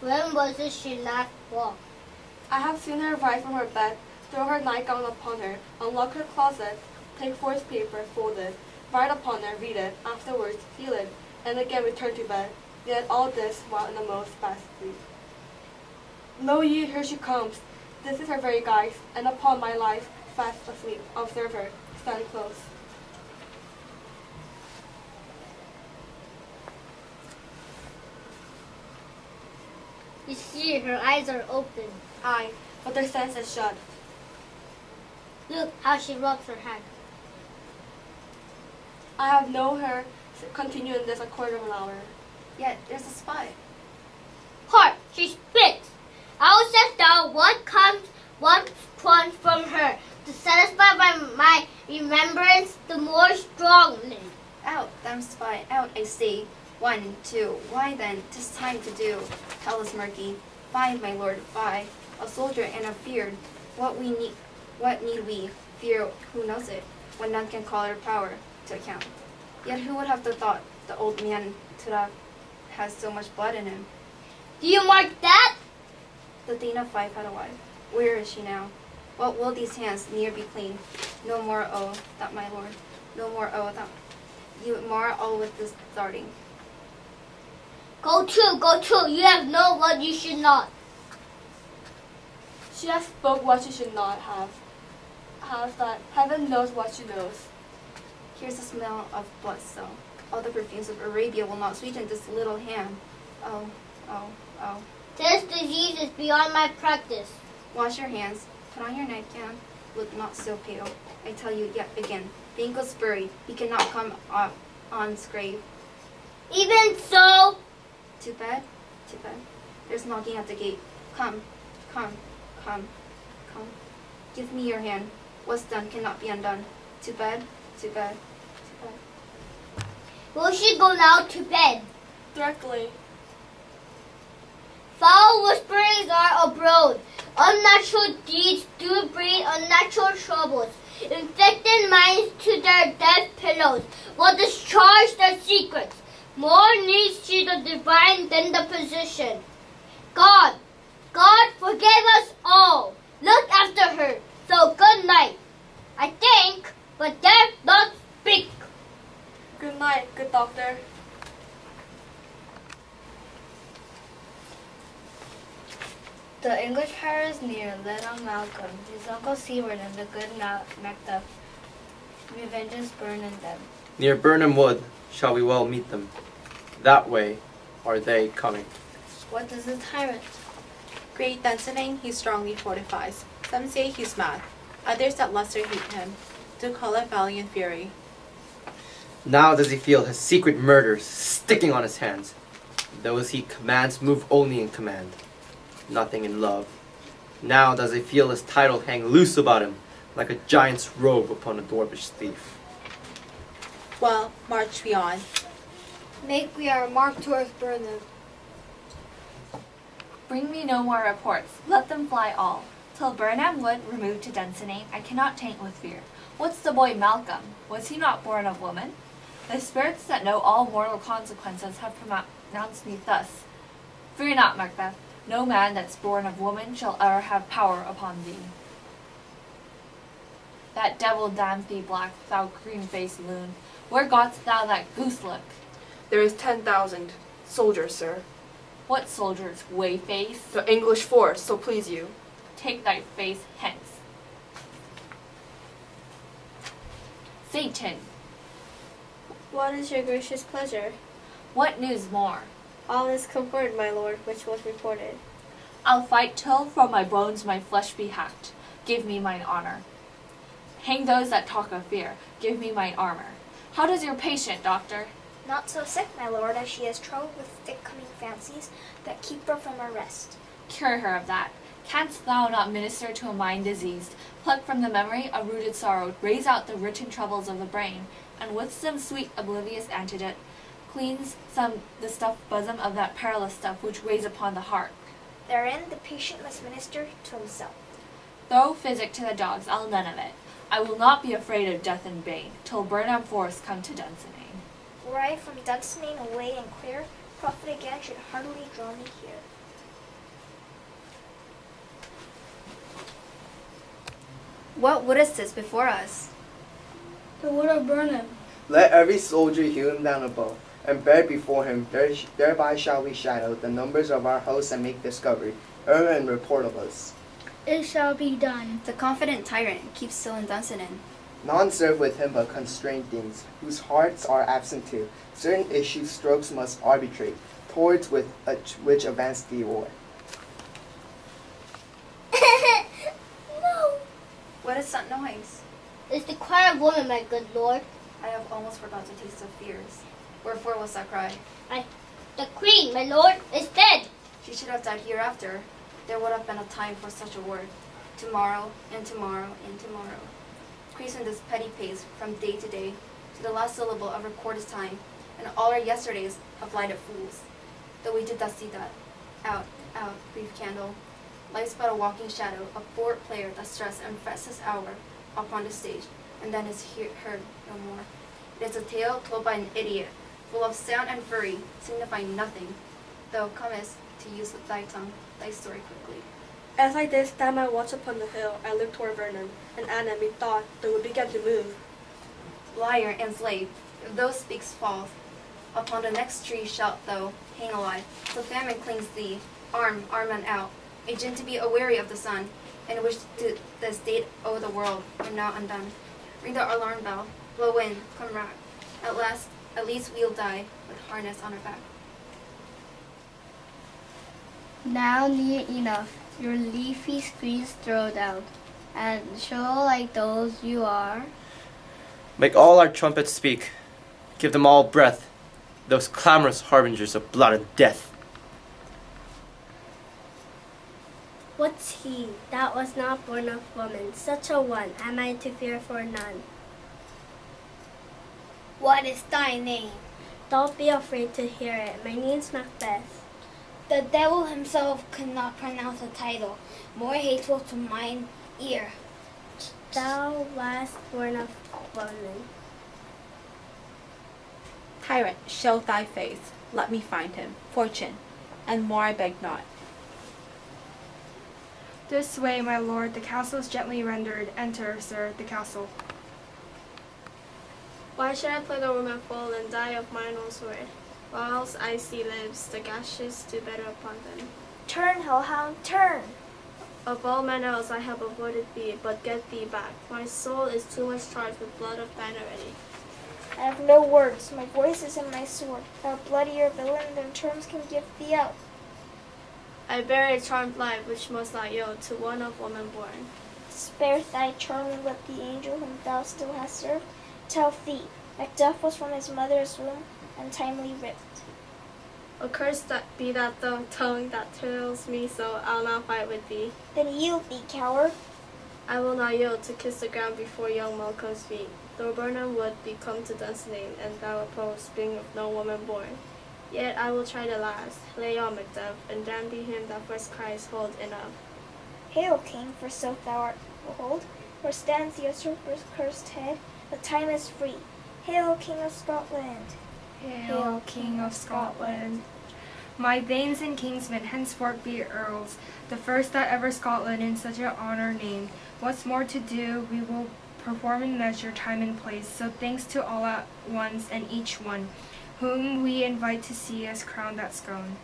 When was it she last walked? I have seen her rise from her bed, throw her nightgown upon her, unlock her closet, take forth paper, fold it, write upon it, read it, afterwards seal it, and again return to bed. Yet all this while in the most fast sleep. Lo ye, here she comes. This is her very guise, and upon my life, fast asleep. Observe her, stand close. You see, her eyes are open. Aye, but her sense is shut. Look how she rubs her hand. I have known her continue in this a quarter of an hour. Yet there's a spy. Hark, she spits. I will set down what comes one point from her to satisfy my, my remembrance the more strongly. Out, damn spy, out, I say. One, two, why then, 'tis time to do. Tell us, Murky. Find, my lord, fie. A soldier and a feared. What we need, what need we fear? Who knows it? When none can call our power to account. Yet who would have the thought the old man to have has so much blood in him? Do you mark that? The Dana Fife had a wife. Where is she now? What will these hands near be clean? No more, oh, that my lord. No more, oh, that you mar all with this darting. Go to, go to. You have no what you should not. She has spoke what she should not have. Has that heaven knows what she knows. Here's the smell of blood so. All the perfumes of Arabia will not sweeten this little hand. Oh, oh, oh. This disease is beyond my practice. Wash your hands. Put on your nightgown. Look not so pale. I tell you yet again. Banquo's buried. He cannot come up on's grave. Even so, To bad, too bad. There's knocking at the gate. Come, come, come, come. Give me your hand. What's done cannot be undone. Too bad, too bad, too bad. will she go now to bed? Directly. Foul whisperings are abroad. Unnatural deeds do breed unnatural troubles. Infected minds to their death pillows will discharge their secrets. More needs she the divine than the physician. God, God forgive us all. Look after her. So good night. I think, but dare not speak. Good night, good doctor. The English Paris near Lenham Malcolm, his uncle Siward, and the good Ma- Macduff. Revenges burn in them. Near Birnam Wood shall we well meet them. That way are they coming. What does the tyrant? Great Dunsinane he strongly fortifies. Some say he's mad, others that lesser hate him, do call it valiant fury. Now does he feel his secret murders sticking on his hands. Those he commands move only in command, nothing in love. Now does he feel his title hang loose about him, like a giant's robe upon a dwarfish thief. Well, march we on. Make we our mark towards Birnam. Bring me no more reports, let them fly all. Till Birnam Wood removed to Dunsinane, I cannot taint with fear. What's the boy Malcolm? Was he not born of woman? The spirits that know all mortal consequences have pronounced me thus. Fear not, Macbeth. No man that's born of woman shall ever have power upon thee. That devil damn thee black, thou green-faced loon. Where gotst thou that goose look? There is ten thousand soldiers, sir. What soldiers, whey-face? The English force, so please you. Take thy face hence. Seyton, What is your gracious pleasure? what news more? All is comfort, my lord, which was reported. I'll fight till from my bones my flesh be hacked. Give me mine honor. Hang those that talk of fear. Give me mine armor. How does your patient, doctor? Not so sick, my lord, as she is troubled with thick coming fancies that keep her from her rest. Cure her of that. Canst thou not minister to a mind diseased, pluck from the memory a rooted sorrow, raise out the written troubles of the brain, and with some sweet oblivious antidote, cleanse some the stuffed bosom of that perilous stuff which weighs upon the heart? Therein the patient must minister to himself. Throw physic to the dogs, I'll none of it. I will not be afraid of death and bane, till Birnam Forest come to Dunsinane. Were I from Dunsinane away and clear, profit again should hardly draw me here. What wood is this before us? The wood of Birnam. Let every soldier hew him down a bough, and bear before him, thereby shall we shadow the numbers of our hosts and make discovery, err and report of us. It shall be done. The confident tyrant keeps still in Dunsinane. None serve with him but constrained things, whose hearts are absent too. Certain issue strokes must arbitrate, towards with a, which advance the war. no. What is that noise? It's the cry of woman, my good lord. I have almost forgot the taste of fears. Wherefore was that cry? I, the queen, my lord, is dead. She should have died hereafter. There would have been a time for such a word. Tomorrow, and tomorrow, and tomorrow. Increasing this petty pace from day to day, to the last syllable of quarter's time, and all our yesterdays have lighted fools. Though we did not see that. Out, out, brief candle. Life's but a walking shadow, a bored player that struts and frets his hour upon the stage, and then is he heard no more. It is a tale told by an idiot, full of sound and fury, signifying nothing. Thou comest to use thy tongue, thy story quickly. As I did stand my watch upon the hill, I looked toward Birnam, and Anna methought they would begin to move. Liar and slave, if thou speaks false, upon the next tree shalt thou hang alive, till famine clings thee, arm, arm and out, agent to be aweary of the sun, and wish to the state o' the world were now undone. Ring the alarm bell, blow in, come rack. At last, at least we'll die with harness on our back. Now near enough, your leafy screens throw down, and show like those you are. Make all our trumpets speak. Give them all breath, those clamorous harbingers of blood and death. What's he that was not born of woman? Such a one am I to fear for none. What is thy name? Don't be afraid to hear it. My name's Macbeth. The devil himself could not pronounce a title more hateful to mine ear. Thou wast born of woman. Tyrant, show thy face. Let me find him. Fortune, and more I beg not. This way, my lord, the castle is gently rendered. Enter, sir, the castle. Why should I play the woman full and die of mine own sword? Whilst I see lives, the gashes do better upon them. Turn, hellhound, turn! Of all men else I have avoided thee, but get thee back. My soul is too much charged with blood of thine already. I have no words, my voice is in my sword. Thou bloodier villain than terms can give thee out. I bear a charmed life which must not yield to one of woman born. Spare thy charm and let the angel whom thou still hast served tell thee, Macduff was from his mother's womb, untimely ripped. Accursed that be that dumb tongue that tells me so, I'll not fight with thee. Then yield thee, coward. I will not yield to kiss the ground before young Malcolm's feet. Though Birnam wood be come to Dunsinane, and thou oppose, being of no woman born. Yet I will try the last. Lay on, Macduff, and damn be him that first cries, hold enough. Hail, king, for so thou art. Behold, where stands the usurper's cursed head, the time is free. Hail, king of Scotland. Hail, king of Scotland. My thanes and kingsmen henceforth be earls, the first that ever Scotland in such an honor named. What's more to do, we will perform in measure, time and place. So thanks to all at once and each one whom we invite to see us crown that scone.